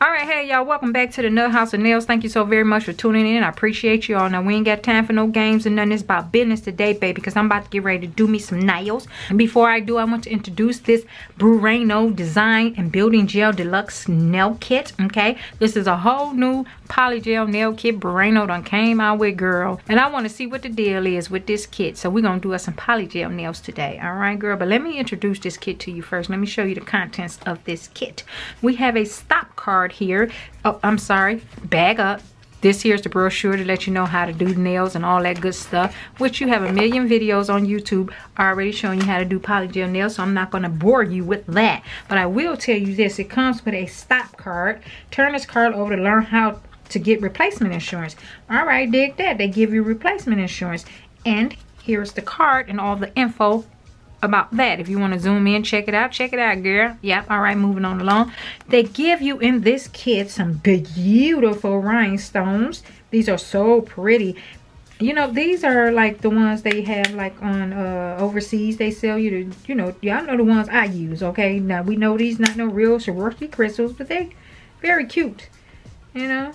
All right, hey, y'all. Welcome back to the Nut House of Nails. Thank you so very much for tuning in. I appreciate y'all. Now, we ain't got time for no games and nothing. It's about business today, baby, because I'm about to get ready to do me some nails. And before I do, I want to introduce this Burano Design and Building Gel Deluxe Nail Kit, okay? This is a whole new polygel nail kit Burano done came out with, girl. And I want to see what the deal is with this kit. So we're to do us some polygel nails today, all right, girl? But let me introduce this kit to you first. Let me show you the contents of this kit. We have a stop card here. Oh, I'm sorry. Bag up. This here's the brochure to let you know how to do nails and all that good stuff, which you have a million videos on YouTube already showing you how to do polygel nails, so I'm not going to bore you with that. But I will tell you this, it comes with a stop card. Turn this card over to learn how to get replacement insurance. All right, dig that. They give you replacement insurance. And here's the card and all the info about that. If you want to zoom in, check it out. Check it out, girl. Yep. All right, moving on along. They give you in this kit some beautiful rhinestones. These are so pretty. You know, these are like the ones they have like on uh overseas. They sell you to, you know, y'all know the ones I use, okay? Now, we know these not no real Swarovski crystals, but they very cute, you know?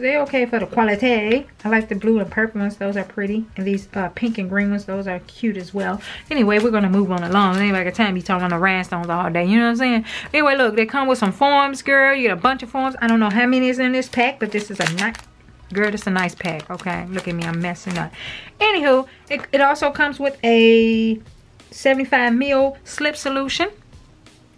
They're okay for the quality. I like the blue and purple ones. Those are pretty. And these uh, pink and green ones, those are cute as well. Anyway, we're going to move on along. Anyway, got time be talking on the rhinestones all day. You know what I'm saying? Anyway, look, they come with some forms, girl. You get a bunch of forms. I don't know how many is in this pack, but this is a nice... Girl, this is a nice pack, okay? Look at me, I'm messing up. Anywho, it, it also comes with a 75 mil slip solution.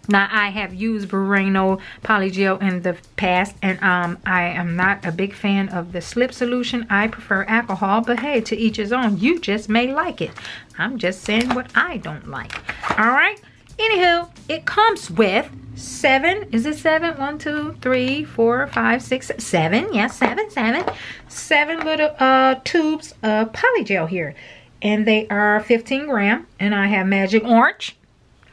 Now, I have used Burano Polygel in the past, and um, I am not a big fan of the slip solution. I prefer alcohol, but hey, to each his own. You just may like it. I'm just saying what I don't like. All right? Anywho, it comes with seven. Is it seven? One, two, three, four, five, six, seven. Yes, seven, seven. Seven little uh, tubes of polygel here. And they are 15 gram. And I have Magic Orange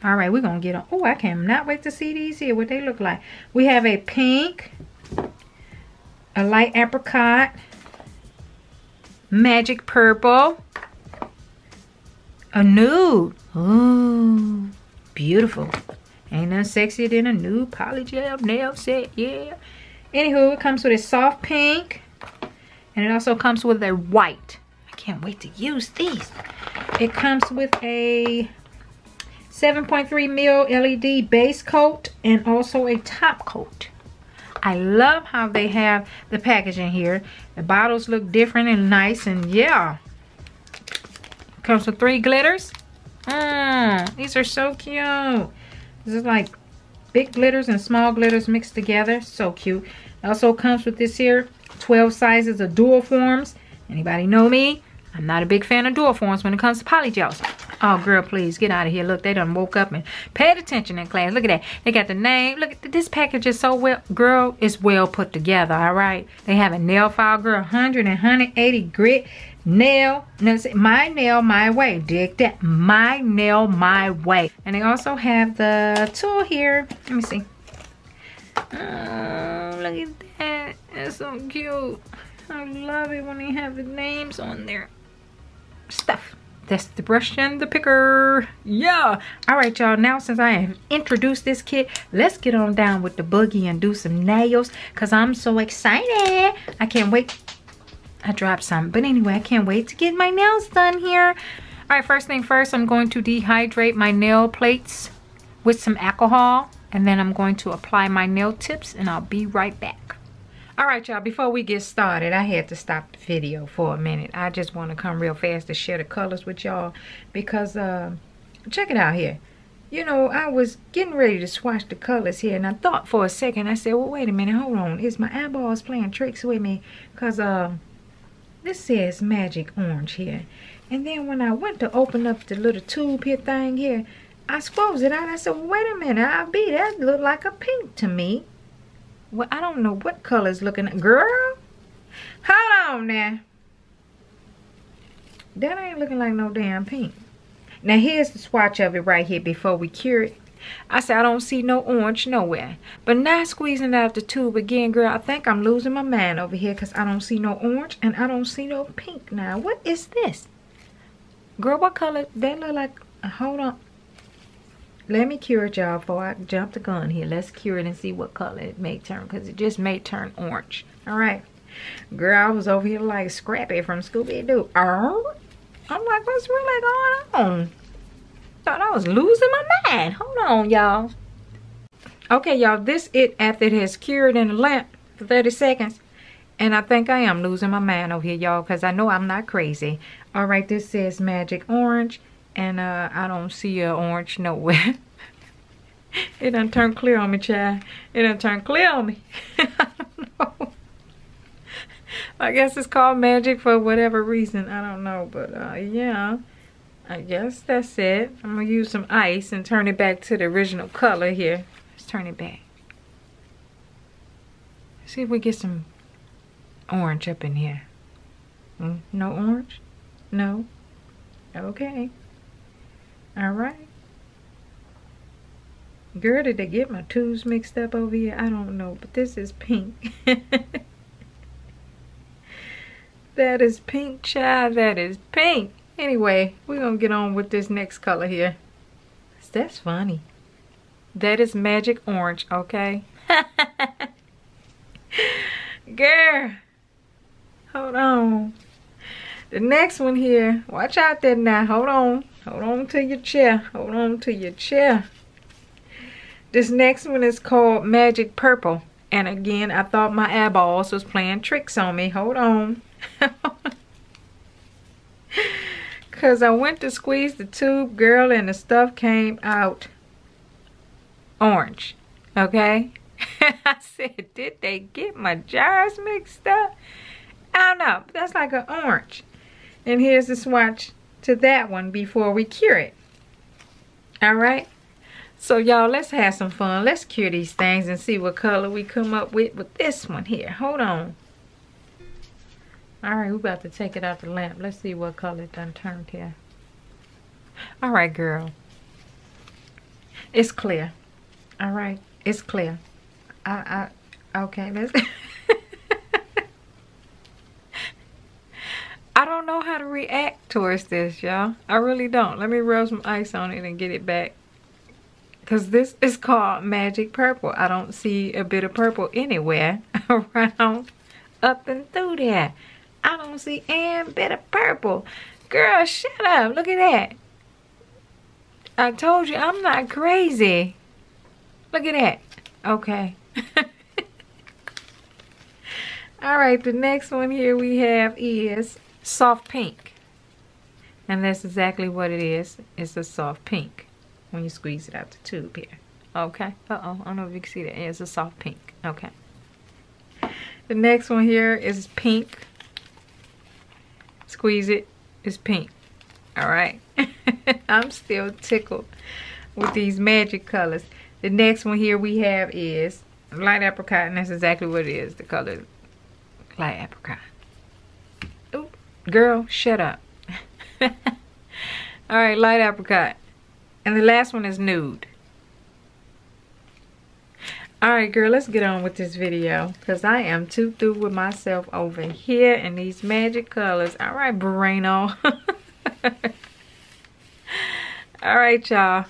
all right, we're going to get on. Oh, I cannot wait to see these here, what they look like. We have a pink, a light apricot, magic purple, a nude. Ooh, beautiful. Ain't nothing sexier than a new polygel nail set, yeah. Anywho, it comes with a soft pink, and it also comes with a white. I can't wait to use these. It comes with a 7.3 mil LED base coat and also a top coat. I love how they have the packaging here. The bottles look different and nice and yeah. Comes with three glitters. Mm, these are so cute. This is like big glitters and small glitters mixed together. So cute. also comes with this here 12 sizes of dual forms. Anybody know me? I'm not a big fan of dual forms when it comes to polygels. Oh, girl, please get out of here. Look, they done woke up and paid attention in class. Look at that. They got the name. Look, at this package is so well, girl, it's well put together, all right? They have a nail file, girl, 100 and 180 grit nail. My nail, my way. Dig that. My nail, my way. And they also have the tool here. Let me see. Oh, look at that. That's so cute. I love it when they have the names on there. Stuff. That's the brush and the picker. Yeah. All right, y'all. Now, since I have introduced this kit, let's get on down with the boogie and do some nails because I'm so excited. I can't wait. I dropped some. But anyway, I can't wait to get my nails done here. All right, first thing first, I'm going to dehydrate my nail plates with some alcohol. And then I'm going to apply my nail tips and I'll be right back. All right, y'all, before we get started, I had to stop the video for a minute. I just want to come real fast to share the colors with y'all because, uh, check it out here. You know, I was getting ready to swatch the colors here, and I thought for a second, I said, well, wait a minute, hold on. Is my eyeballs playing tricks with me? Because, uh, this says magic orange here. And then when I went to open up the little tube here thing here, I squoze it out. I said, well, wait a minute, i'll be that look like a pink to me. Well, I don't know what color's looking at. Girl, hold on now. That ain't looking like no damn pink. Now, here's the swatch of it right here before we cure it. I said, I don't see no orange nowhere. But now squeezing out the tube again, girl, I think I'm losing my mind over here because I don't see no orange and I don't see no pink now. What is this? Girl, what color? They look like, hold on. Let me cure it y'all before I jump the gun here. Let's cure it and see what color it may turn because it just may turn orange. All right. Girl, I was over here like Scrappy from Scooby-Doo. I'm like, what's really going on? Thought I was losing my mind. Hold on, y'all. Okay, y'all, this it after it has cured in the lamp for 30 seconds. And I think I am losing my mind over here, y'all, because I know I'm not crazy. All right, this says magic orange. And uh, I don't see a orange nowhere. it done turned clear on me, child. It done turned clear on me. I don't know. I guess it's called magic for whatever reason. I don't know. But uh, yeah, I guess that's it. I'm to use some ice and turn it back to the original color here. Let's turn it back. see if we get some orange up in here. Mm, no orange? No? Okay. All right. Girl, did they get my tubes mixed up over here? I don't know, but this is pink. that is pink, child. That is pink. Anyway, we're going to get on with this next color here. That's funny. That is magic orange, okay? Girl, hold on. The next one here, watch out there now. Hold on. Hold on to your chair. Hold on to your chair. This next one is called Magic Purple. And again, I thought my eyeballs was playing tricks on me. Hold on. Because I went to squeeze the tube, girl, and the stuff came out orange. Okay? I said, did they get my jars mixed up? I don't know. That's like an orange. And here's the swatch to that one before we cure it. Alright? So y'all, let's have some fun. Let's cure these things and see what color we come up with with this one here. Hold on. Alright, we're about to take it out the lamp. Let's see what color it done turned here. Alright, girl. It's clear. Alright, it's clear. I, I, okay, let's... I don't know how to react towards this, y'all. I really don't. Let me rub some ice on it and get it back. Because this is called Magic Purple. I don't see a bit of purple anywhere around up and through there. I don't see a bit of purple. Girl, shut up. Look at that. I told you I'm not crazy. Look at that. Okay. All right, the next one here we have is soft pink. And that's exactly what it is. It's a soft pink when you squeeze it out the tube here. Okay. Uh-oh. I don't know if you can see that. It's a soft pink. Okay. The next one here is pink. Squeeze it. It's pink. All right. I'm still tickled with these magic colors. The next one here we have is light apricot. And that's exactly what it is. The color light apricot. Girl, shut up. All right, light apricot. And the last one is nude. All right, girl, let's get on with this video because I am too through with myself over here in these magic colors. All right, Burano. All right, y'all.